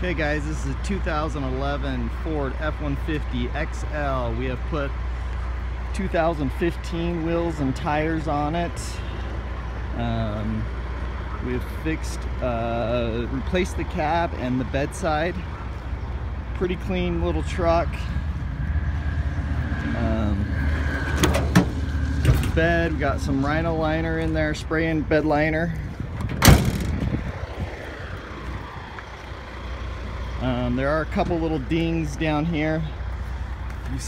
Okay guys, this is a 2011 Ford F-150 XL. We have put 2015 wheels and tires on it. Um, we've fixed, uh, replaced the cab and the bedside. Pretty clean little truck. Um, bed, we got some Rhino liner in there, spraying bed liner. Um, there are a couple little dings down here. You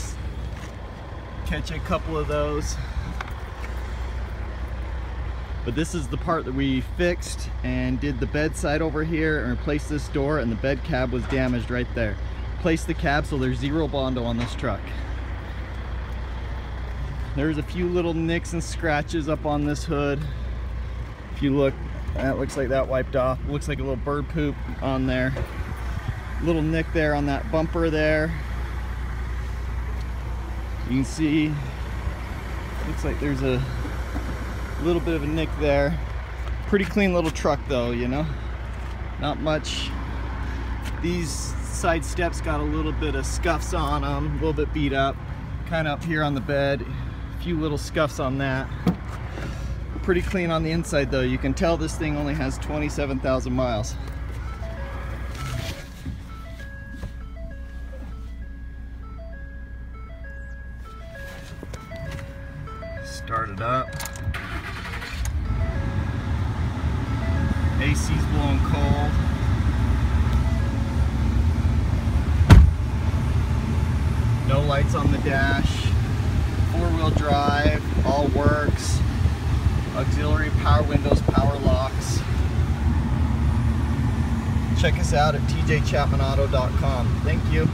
catch a couple of those. But this is the part that we fixed and did the bedside over here and replaced this door and the bed cab was damaged right there. Placed the cab so there's zero Bondo on this truck. There's a few little nicks and scratches up on this hood. If you look, that looks like that wiped off. Looks like a little bird poop on there little nick there on that bumper there. You can see, looks like there's a little bit of a nick there. Pretty clean little truck though, you know? Not much. These side steps got a little bit of scuffs on them, a little bit beat up. Kind of up here on the bed, a few little scuffs on that. Pretty clean on the inside though. You can tell this thing only has 27,000 miles. Start it up. AC's blowing cold. No lights on the dash. Four-wheel drive, all works. Auxiliary power windows, power locks. Check us out at tjchapmanauto.com. Thank you.